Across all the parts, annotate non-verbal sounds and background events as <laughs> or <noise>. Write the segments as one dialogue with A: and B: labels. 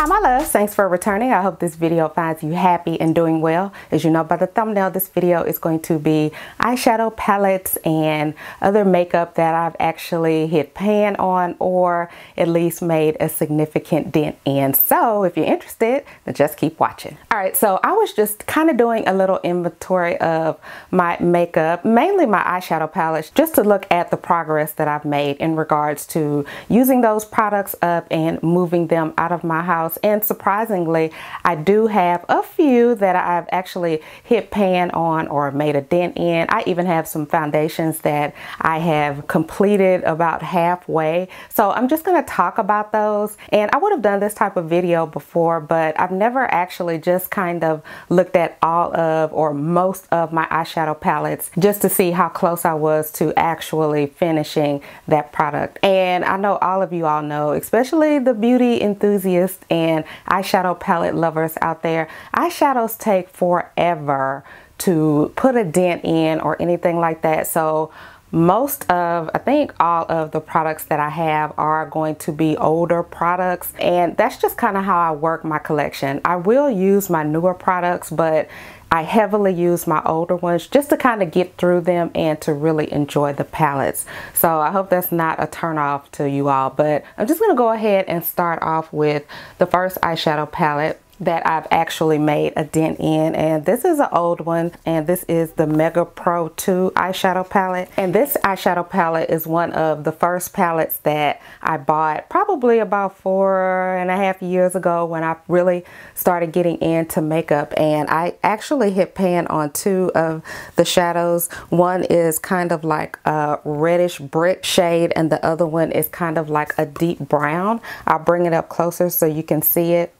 A: Hi my loves, thanks for returning. I hope this video finds you happy and doing well. As you know by the thumbnail, this video is going to be eyeshadow palettes and other makeup that I've actually hit pan on or at least made a significant dent in. So if you're interested, then just keep watching. All right, so I was just kind of doing a little inventory of my makeup, mainly my eyeshadow palettes, just to look at the progress that I've made in regards to using those products up and moving them out of my house And surprisingly, I do have a few that I've actually hit pan on or made a dent in. I even have some foundations that I have completed about halfway. So I'm just going to talk about those. And I would have done this type of video before, but I've never actually just kind of looked at all of or most of my eyeshadow palettes just to see how close I was to actually finishing that product. And I know all of you all know, especially the beauty enthusiasts and eyeshadow palette lovers out there, eyeshadows take forever to put a dent in or anything like that. So most of i think all of the products that i have are going to be older products and that's just kind of how i work my collection i will use my newer products but I heavily use my older ones just to kind of get through them and to really enjoy the palettes. So I hope that's not a turn off to you all, but I'm just going to go ahead and start off with the first eyeshadow palette that I've actually made a dent in. And this is an old one and this is the Mega Pro 2 eyeshadow palette. And this eyeshadow palette is one of the first palettes that I bought probably about four and a half years ago when I really started getting into makeup. And I actually hit pan on two of the shadows. One is kind of like a reddish brick shade and the other one is kind of like a deep brown. I'll bring it up closer so you can see it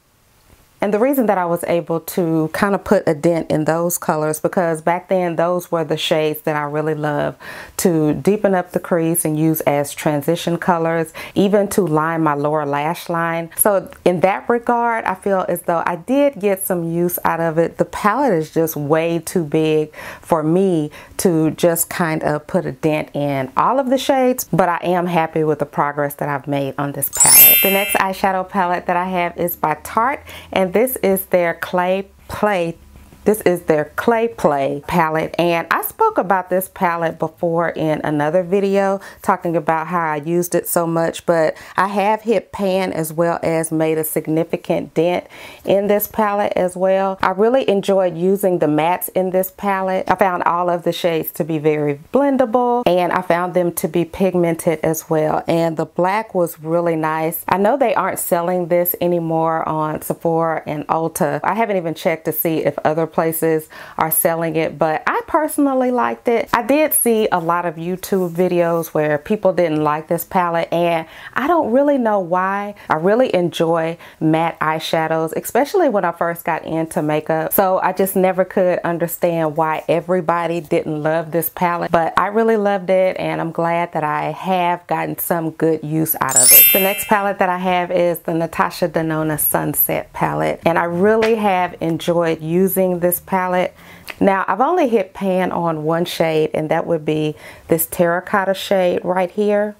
A: and the reason that I was able to kind of put a dent in those colors because back then those were the shades that I really love to deepen up the crease and use as transition colors, even to line my lower lash line. So in that regard, I feel as though I did get some use out of it. The palette is just way too big for me to just kind of put a dent in all of the shades, but I am happy with the progress that I've made on this palette. The next eyeshadow palette that I have is by Tarte and this is their Clay Play this is their Clay Play palette and I spoke about this palette before in another video talking about how I used it so much but I have hit pan as well as made a significant dent in this palette as well. I really enjoyed using the mattes in this palette. I found all of the shades to be very blendable and I found them to be pigmented as well and the black was really nice. I know they aren't selling this anymore on Sephora and Ulta. I haven't even checked to see if other places are selling it, but I personally liked it. I did see a lot of YouTube videos where people didn't like this palette and I don't really know why. I really enjoy matte eyeshadows, especially when I first got into makeup. So I just never could understand why everybody didn't love this palette, but I really loved it and I'm glad that I have gotten some good use out of it. The next palette that I have is the Natasha Denona Sunset palette and I really have enjoyed using this palette. Now I've only hit pan on one shade and that would be this terracotta shade right here.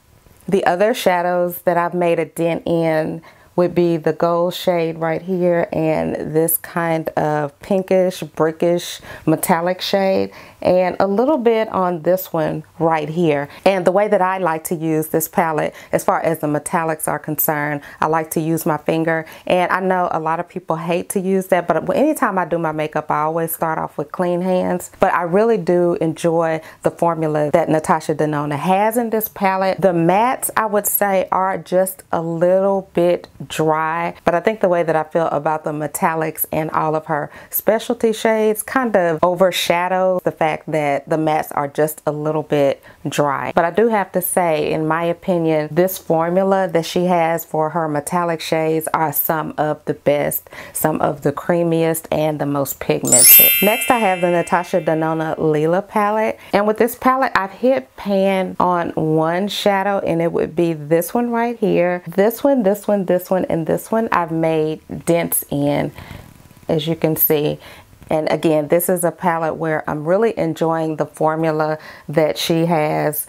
A: The other shadows that I've made a dent in would be the gold shade right here and this kind of pinkish, brickish, metallic shade and a little bit on this one right here. And the way that I like to use this palette, as far as the metallics are concerned, I like to use my finger. And I know a lot of people hate to use that, but anytime I do my makeup, I always start off with clean hands. But I really do enjoy the formula that Natasha Denona has in this palette. The mattes, I would say, are just a little bit dry, but I think the way that I feel about the metallics and all of her specialty shades kind of overshadow the fact that the mattes are just a little bit dry. But I do have to say, in my opinion, this formula that she has for her metallic shades are some of the best, some of the creamiest and the most pigmented. Next, I have the Natasha Denona Lila palette. And with this palette, I've hit pan on one shadow and it would be this one right here. This one, this one, this one, and this one I've made dents in as you can see and again this is a palette where I'm really enjoying the formula that she has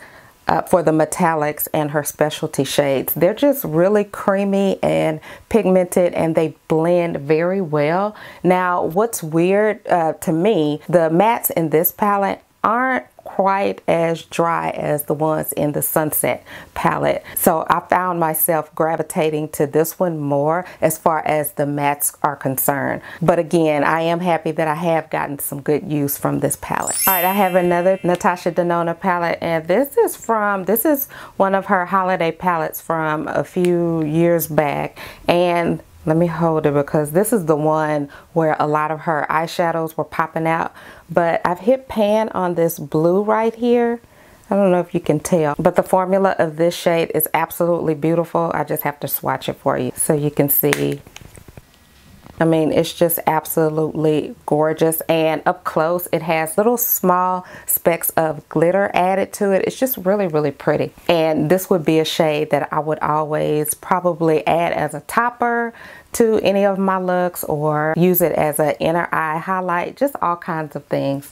A: uh, for the metallics and her specialty shades. They're just really creamy and pigmented and they blend very well. Now, what's weird uh, to me, the mattes in this palette aren't quite as dry as the ones in the Sunset palette. So I found myself gravitating to this one more as far as the mattes are concerned. But again, I am happy that I have gotten some good use from this palette. All right, I have another Natasha Denona palette and this is from, this is one of her holiday palettes from a few years back. And let me hold it because this is the one where a lot of her eyeshadows were popping out. But I've hit pan on this blue right here. I don't know if you can tell, but the formula of this shade is absolutely beautiful. I just have to swatch it for you so you can see I mean, it's just absolutely gorgeous. And up close, it has little small specks of glitter added to it. It's just really, really pretty. And this would be a shade that I would always probably add as a topper to any of my looks or use it as an inner eye highlight, just all kinds of things.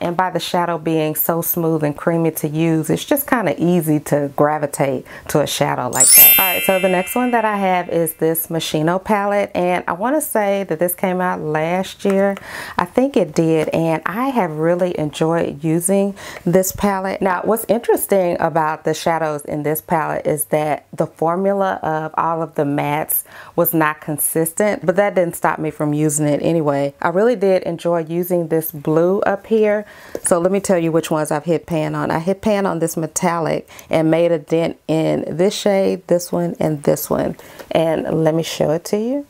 A: And by the shadow being so smooth and creamy to use, it's just kind of easy to gravitate to a shadow like that. All right, so the next one that I have is this Moschino palette. And I want to say that this came out last year. I think it did. And I have really enjoyed using this palette. Now, what's interesting about the shadows in this palette is that the formula of all of the mattes was not consistent consistent, but that didn't stop me from using it anyway. I really did enjoy using this blue up here. So let me tell you which ones I've hit pan on. I hit pan on this metallic and made a dent in this shade, this one, and this one. And let me show it to you.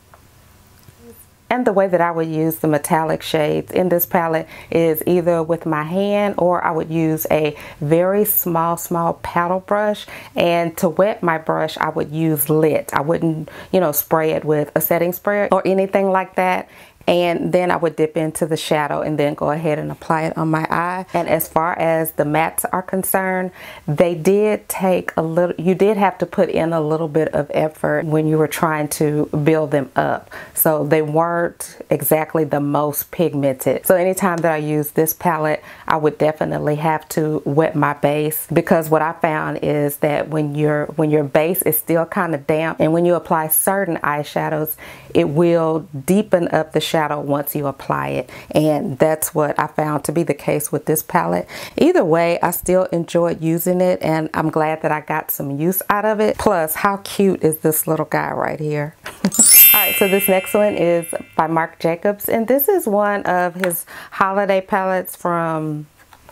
A: And the way that I would use the metallic shades in this palette is either with my hand or I would use a very small, small paddle brush. And to wet my brush, I would use lit. I wouldn't, you know, spray it with a setting spray or anything like that and then I would dip into the shadow and then go ahead and apply it on my eye. And as far as the mattes are concerned, they did take a little, you did have to put in a little bit of effort when you were trying to build them up. So they weren't exactly the most pigmented. So anytime that I use this palette, I would definitely have to wet my base because what I found is that when your when your base is still kind of damp and when you apply certain eyeshadows, it will deepen up the shadow shadow once you apply it. And that's what I found to be the case with this palette. Either way, I still enjoyed using it and I'm glad that I got some use out of it. Plus, how cute is this little guy right here? <laughs> All right, so this next one is by Marc Jacobs, and this is one of his holiday palettes from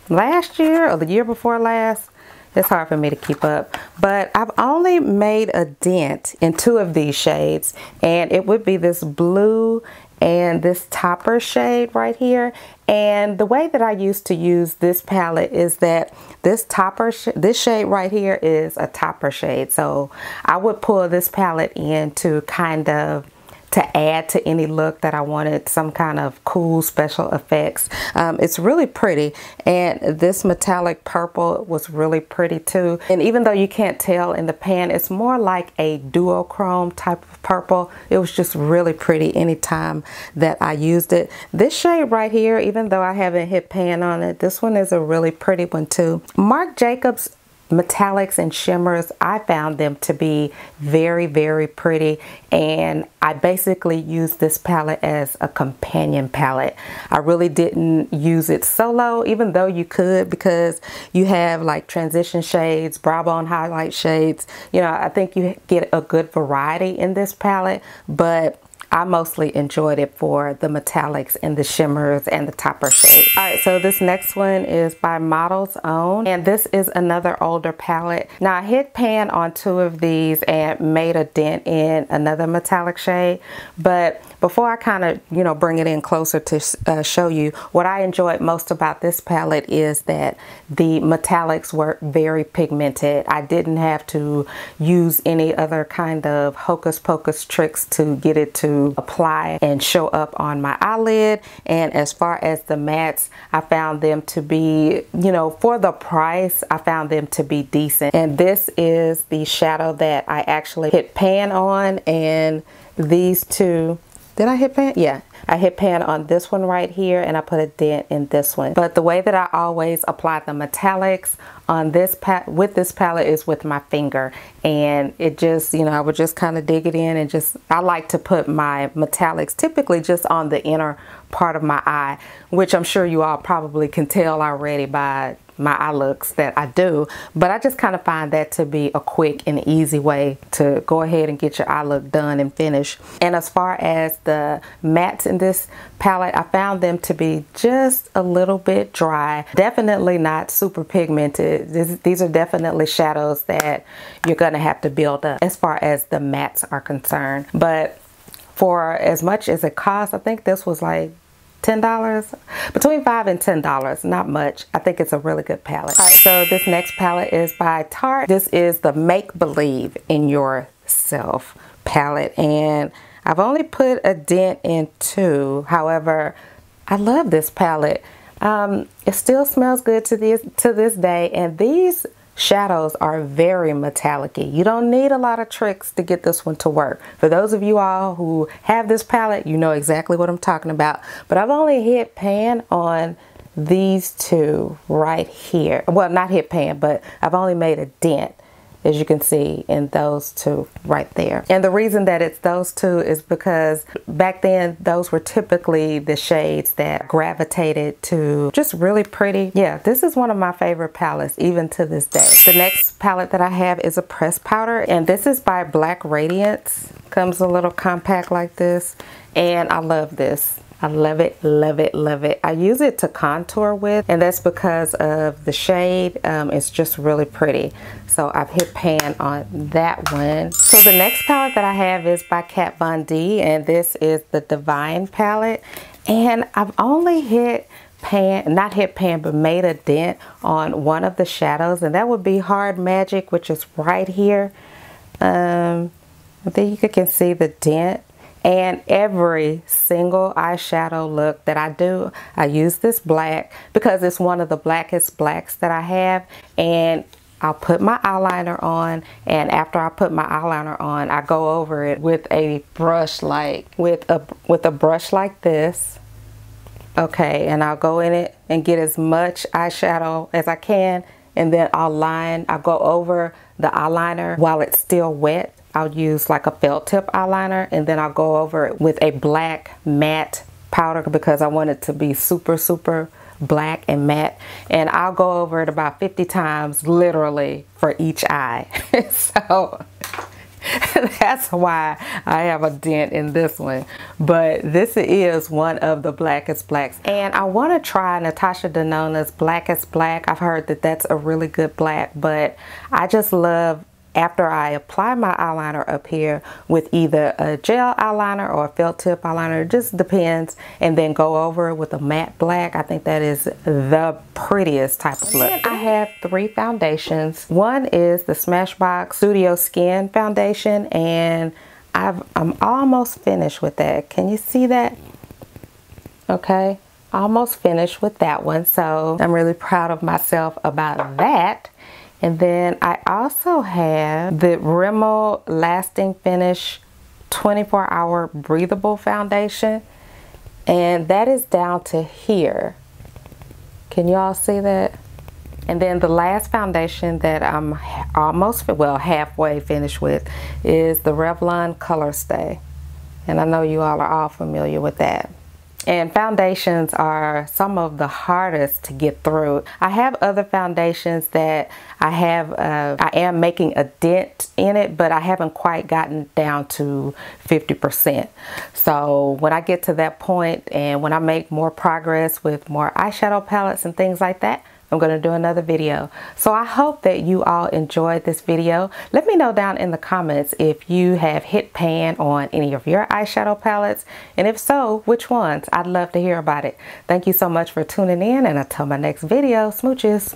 A: last year or the year before last. It's hard for me to keep up, but I've only made a dent in two of these shades, and it would be this blue and this topper shade right here and the way that I used to use this palette is that this topper sh this shade right here is a topper shade so I would pull this palette in to kind of to add to any look that I wanted some kind of cool special effects. Um, it's really pretty and this metallic purple was really pretty too. And even though you can't tell in the pan, it's more like a duochrome type of purple. It was just really pretty anytime that I used it. This shade right here, even though I haven't hit pan on it, this one is a really pretty one too. Marc Jacobs metallics and shimmers I found them to be very very pretty. And I basically used this palette as a companion palette. I really didn't use it solo even though you could because you have like transition shades brow bone highlight shades. You know I think you get a good variety in this palette but I mostly enjoyed it for the metallics and the shimmers and the topper shade. All right, so this next one is by Model's Own, and this is another older palette. Now, I hit pan on two of these and made a dent in another metallic shade, but before I kind of, you know, bring it in closer to uh, show you, what I enjoyed most about this palette is that the metallics were very pigmented. I didn't have to use any other kind of hocus pocus tricks to get it to apply and show up on my eyelid. And as far as the mattes, I found them to be, you know, for the price, I found them to be decent. And this is the shadow that I actually hit pan on and these two did I hit pan? Yeah, I hit pan on this one right here and I put a dent in this one. But the way that I always apply the metallics on this pat with this palette is with my finger and it just you know I would just kind of dig it in and just I like to put my metallics typically just on the inner part of my eye which I'm sure you all probably can tell already by my eye looks that I do but I just kind of find that to be a quick and easy way to go ahead and get your eye look done and finished. And as far as the mattes in this palette I found them to be just a little bit dry definitely not super pigmented. This, these are definitely shadows that you're gonna have to build up as far as the mattes are concerned. But for as much as it costs I think this was like $10 between 5 and $10 not much. I think it's a really good palette. All right so this next palette is by Tarte. This is the make believe in yourself palette and I've only put a dent in two. However I love this palette. Um, it still smells good to this to this day and these shadows are very metallic You don't need a lot of tricks to get this one to work. For those of you all who have this palette, you know exactly what I'm talking about. But I've only hit pan on these two right here. Well, not hit pan, but I've only made a dent as you can see in those two right there. And the reason that it's those two is because back then those were typically the shades that gravitated to just really pretty. Yeah, this is one of my favorite palettes even to this day. The next palette that I have is a pressed powder and this is by Black Radiance. Comes a little compact like this and I love this. I love it, love it, love it. I use it to contour with, and that's because of the shade. Um, it's just really pretty. So I've hit pan on that one. So the next palette that I have is by Kat Von D, and this is the Divine palette. And I've only hit pan, not hit pan, but made a dent on one of the shadows, and that would be Hard Magic, which is right here. Um, I think you can see the dent and every single eyeshadow look that I do I use this black because it's one of the blackest blacks that I have. And I'll put my eyeliner on and after I put my eyeliner on I go over it with a brush like with a with a brush like this. Okay and I'll go in it and get as much eyeshadow as I can and then I'll line I'll go over the eyeliner while it's still wet I'll use like a felt tip eyeliner and then I'll go over it with a black matte powder because I want it to be super, super black and matte. And I'll go over it about 50 times literally for each eye. <laughs> so <laughs> that's why I have a dent in this one. But this is one of the blackest blacks. And I want to try Natasha Denona's Blackest Black. I've heard that that's a really good black, but I just love after I apply my eyeliner up here with either a gel eyeliner or a felt tip eyeliner, it just depends, and then go over with a matte black. I think that is the prettiest type of look. I have three foundations. One is the Smashbox Studio Skin Foundation, and I've, I'm almost finished with that. Can you see that? Okay, almost finished with that one. So I'm really proud of myself about that. And then I also have the Rimmel Lasting Finish 24 Hour Breathable Foundation. And that is down to here. Can you all see that? And then the last foundation that I'm almost, well, halfway finished with is the Revlon Color Stay. And I know you all are all familiar with that and foundations are some of the hardest to get through. I have other foundations that I have, uh, I am making a dent in it, but I haven't quite gotten down to 50%. So when I get to that point and when I make more progress with more eyeshadow palettes and things like that, I'm going to do another video. So I hope that you all enjoyed this video. Let me know down in the comments if you have hit pan on any of your eyeshadow palettes. And if so, which ones? I'd love to hear about it. Thank you so much for tuning in and until my next video, smooches.